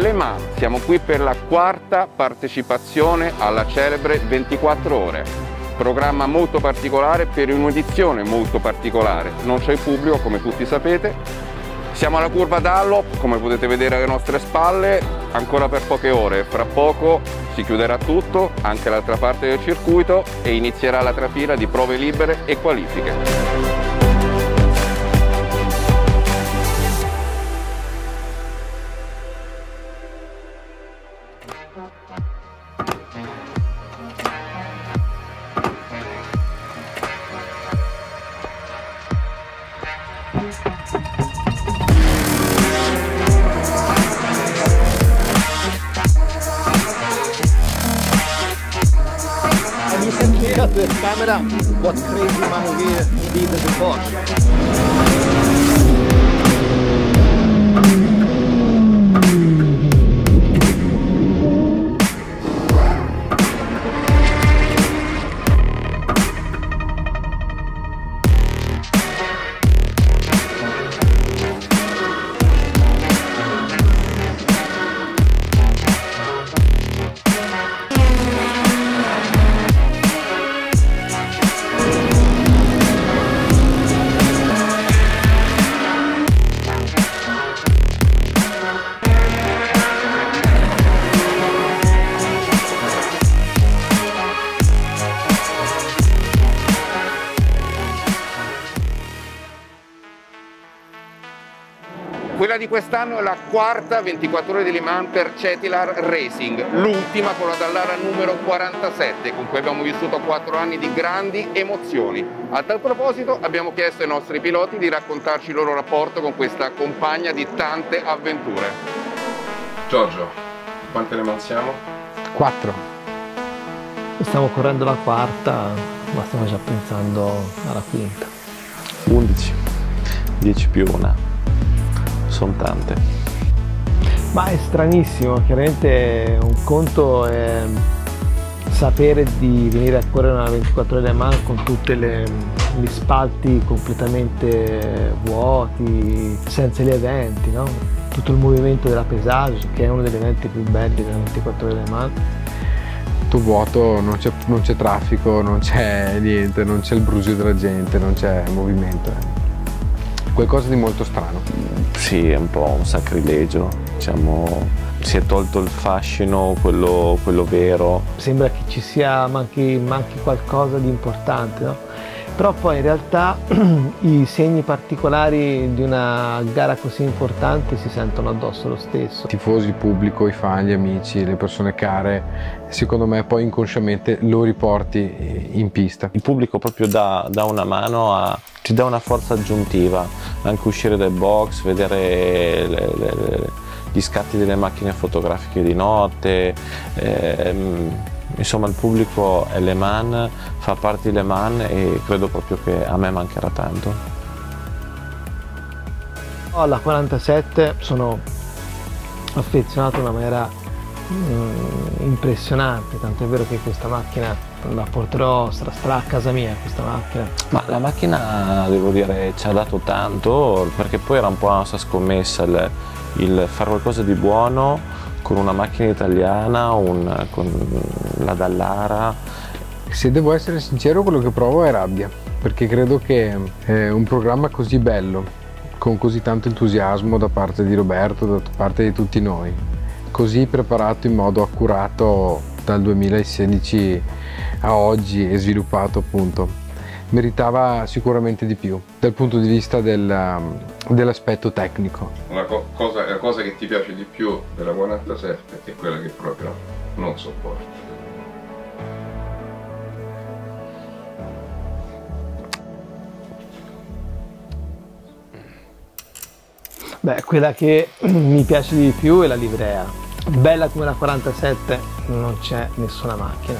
Le Mans, siamo qui per la quarta partecipazione alla celebre 24 ore. Programma molto particolare per un'edizione molto particolare. Non c'è il pubblico, come tutti sapete. Siamo alla curva Dallop, come potete vedere alle nostre spalle, ancora per poche ore. Fra poco si chiuderà tutto, anche l'altra parte del circuito, e inizierà la trafila di prove libere e qualifiche. The camera what crazy man we the before. Quella di quest'anno è la quarta 24 ore di Le Mans per Cetilar Racing, l'ultima con la Dallara numero 47, con cui abbiamo vissuto quattro anni di grandi emozioni. A tal proposito abbiamo chiesto ai nostri piloti di raccontarci il loro rapporto con questa compagna di tante avventure. Giorgio, quante Le Mans siamo? 4. Stiamo correndo la quarta, ma stiamo già pensando alla quinta. 11, 10 più una, sono tante. Ma è stranissimo, chiaramente un conto è sapere di venire a correre una 24 ore di mano con tutti gli spalti completamente vuoti, senza gli eventi, no? tutto il movimento della pesage che è uno degli eventi più belli della 24 ore di mano tutto vuoto, non c'è, non c'è traffico, non c'è niente, non c'è il brusio della gente, non c'è movimento. Qualcosa di molto strano. Sì, è un po' un sacrilegio, diciamo, si è tolto il fascino, quello, quello vero. Sembra che ci sia, manchi, manchi qualcosa di importante, no? Però poi in realtà i segni particolari di una gara così importante si sentono addosso lo stesso. I tifosi, il pubblico, i fan, gli amici, le persone care, secondo me poi inconsciamente lo riporti in pista. Il pubblico proprio dà, dà una mano, a, ti dà una forza aggiuntiva, anche uscire dai box, vedere le, le, le, gli scatti delle macchine fotografiche di notte. Ehm, insomma il pubblico è Le Mans, fa parte di Le Mans e credo proprio che a me mancherà tanto. Alla 47 sono affezionato in una maniera mm, impressionante, tanto è vero che questa macchina la porterò stra, stra a casa mia questa macchina. Ma la macchina devo dire ci ha dato tanto perché poi era un po' la nostra scommessa il, il fare qualcosa di buono con una macchina italiana, un, con la Dallara. Se devo essere sincero quello che provo è rabbia, perché credo che eh, un programma così bello, con così tanto entusiasmo da parte di Roberto, da parte di tutti noi, così preparato in modo accurato dal 2016 a oggi e sviluppato appunto, meritava sicuramente di più dal punto di vista del, dell'aspetto tecnico. La, co cosa, la cosa che ti piace di più della 47 è quella che proprio non sopporti. Beh, quella che mi piace di più è la livrea. Bella come la 47 non c'è nessuna macchina,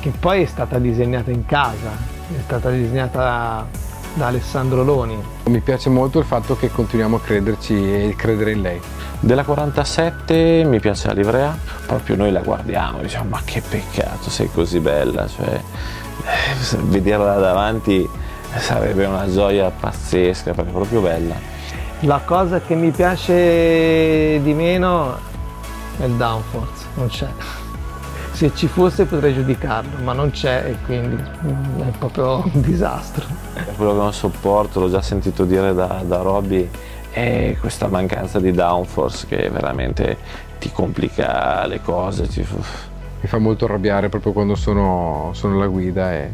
che poi è stata disegnata in casa, è stata disegnata da, da Alessandro Loni. Mi piace molto il fatto che continuiamo a crederci e credere in lei. Della 47 mi piace la livrea, proprio noi la guardiamo, diciamo ma che peccato, sei così bella, cioè vederla davanti sarebbe una gioia pazzesca perché è proprio bella. La cosa che mi piace di meno è il downforce, non c'è. Se ci fosse potrei giudicarlo, ma non c'è e quindi mm, è proprio un disastro. Quello che non sopporto, l'ho già sentito dire da, da Robby, è questa mancanza di downforce che veramente ti complica le cose. Ti... Mi fa molto arrabbiare proprio quando sono, sono alla guida e,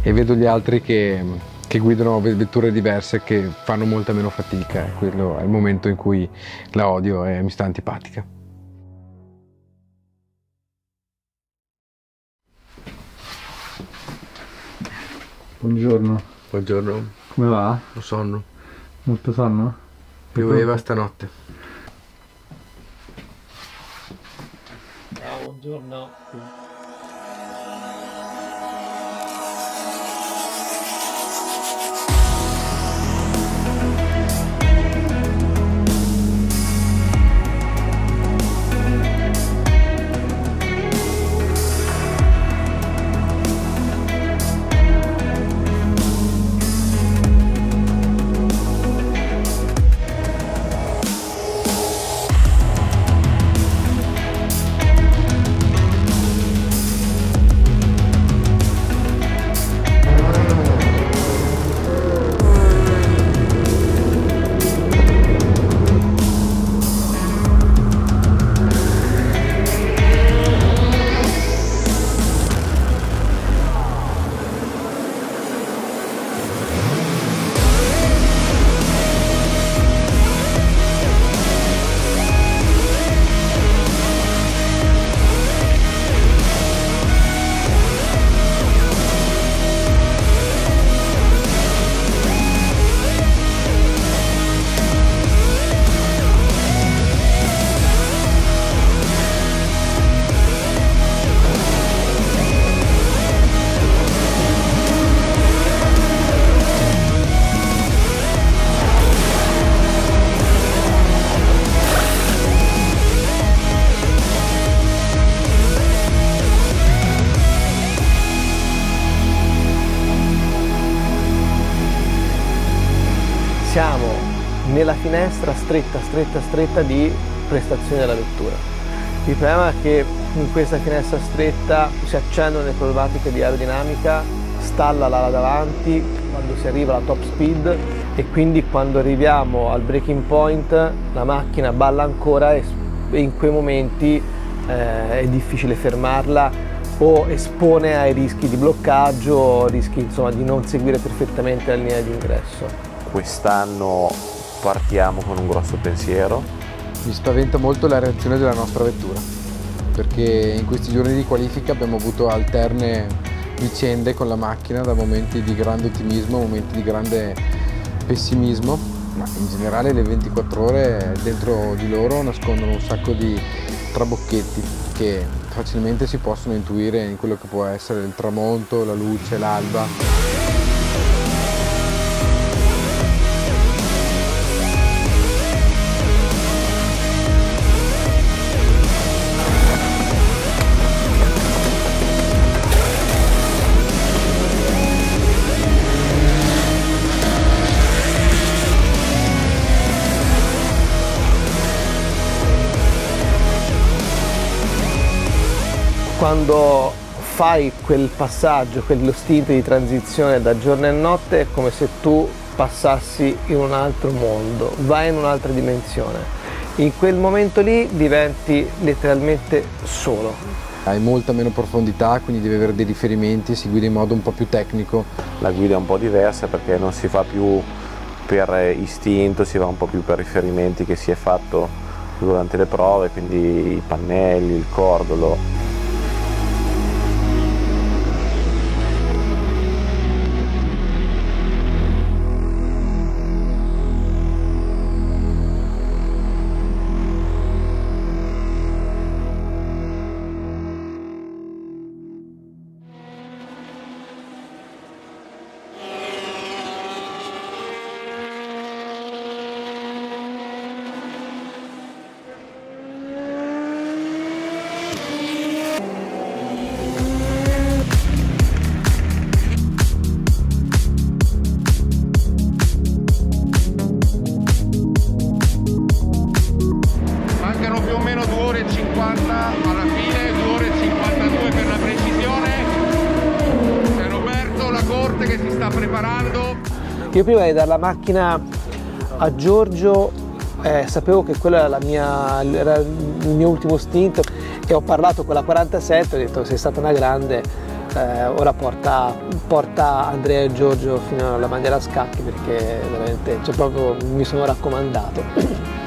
e vedo gli altri che che guidano vetture diverse che fanno molta meno fatica, quello è il momento in cui la odio e mi sta antipatica. Buongiorno. Buongiorno. Come va? Ho sonno. Molto sonno? Pioveva stanotte. Ciao, buongiorno. Finestra stretta, stretta, stretta di prestazione della vettura. Il problema è che in questa finestra stretta si accendono le problematiche di aerodinamica, stalla l'ala davanti quando si arriva alla top speed e quindi quando arriviamo al breaking point la macchina balla ancora e in quei momenti eh, è difficile fermarla o espone ai rischi di bloccaggio rischi insomma, di non seguire perfettamente la linea di ingresso quest'anno partiamo con un grosso pensiero. Mi spaventa molto la reazione della nostra vettura, perché in questi giorni di qualifica abbiamo avuto alterne vicende con la macchina, da momenti di grande ottimismo a momenti di grande pessimismo, ma in generale le 24 ore dentro di loro nascondono un sacco di trabocchetti che facilmente si possono intuire in quello che può essere il tramonto, la luce, l'alba. Quando fai quel passaggio, quello stint di transizione da giorno e notte è come se tu passassi in un altro mondo, vai in un'altra dimensione. In quel momento lì diventi letteralmente solo. Hai molta meno profondità, quindi devi avere dei riferimenti, si guida in modo un po' più tecnico. La guida è un po' diversa perché non si fa più per istinto, si va un po' più per riferimenti che si è fatto durante le prove, quindi i pannelli, il cordolo. Prima di dare la macchina a Giorgio eh, sapevo che quello era, mia, era, il mio ultimo stint e ho parlato con la 47, ho detto sei stata una grande, eh, ora porta, porta, Andrea e Giorgio fino alla bandiera a scacchi perché veramente cioè proprio mi sono raccomandato.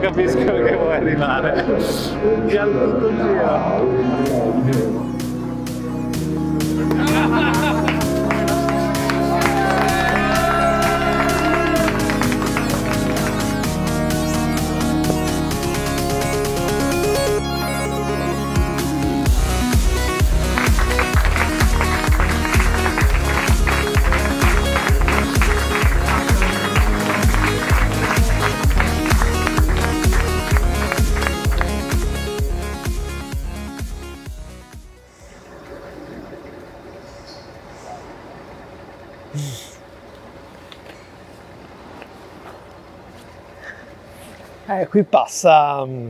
Capisco che vuoi arrivare. Pianto tutto il giro Eh, qui passa, mm,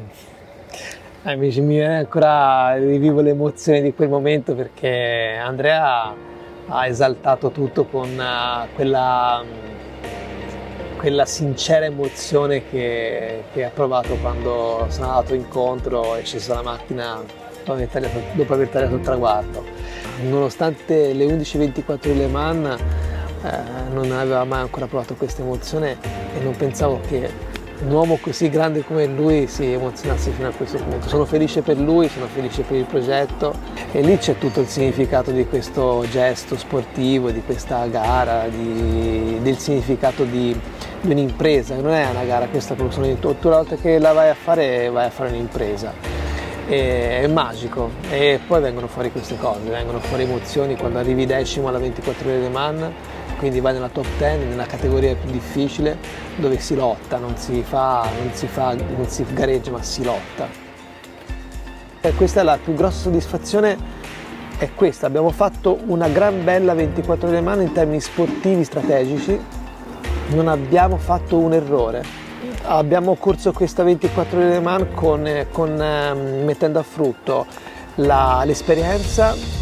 eh, mi, mi viene ancora, rivivo l'emozione di quel momento perché Andrea ha esaltato tutto con uh, quella, mm, quella, sincera emozione che, che, ha provato quando sono andato incontro e sceso dalla macchina dopo aver tagliato il traguardo. Nonostante le 11.24 di Le Mans eh, non aveva mai ancora provato questa emozione e non pensavo che un uomo così grande come lui si emozionasse fino a questo punto. Sono felice per lui, sono felice per il progetto e lì c'è tutto il significato di questo gesto sportivo, di questa gara, di, del significato di, di, un'impresa, non è una gara, questa sono io. Tu la volta che la vai a fare vai a fare un'impresa. è magico e poi vengono fuori queste cose, vengono fuori emozioni quando arrivi decimo alla 24 ore di Man quindi vai nella top 10, nella categoria più difficile dove si lotta, non si fa, non si, fa, non si gareggia ma si lotta. E questa è la più grossa soddisfazione, è questa, abbiamo fatto una gran bella 24 ore di mano in termini sportivi strategici, non abbiamo fatto un errore. Abbiamo corso questa 24 ore di mano con, con, ehm, mettendo a frutto l'esperienza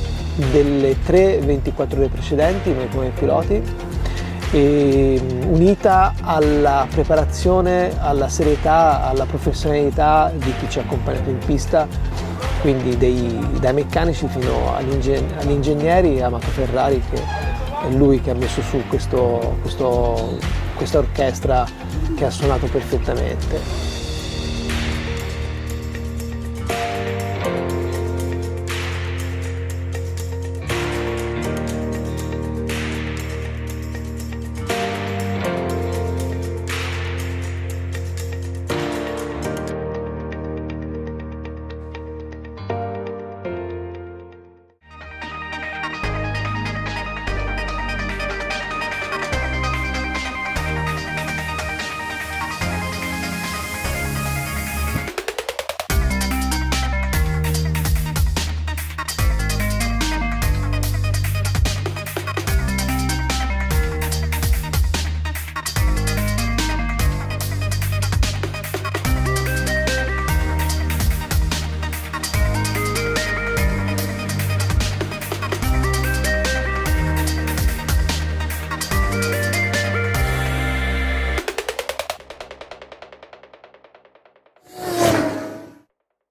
delle tre 24 ore precedenti noi come piloti e, unita alla preparazione, alla serietà, alla professionalità di chi ci ha accompagnato in pista, quindi dei, dai meccanici fino agli, ingeg agli ingegneri, Amato Ferrari che è lui che ha messo su questo, questo, questa orchestra che ha suonato perfettamente.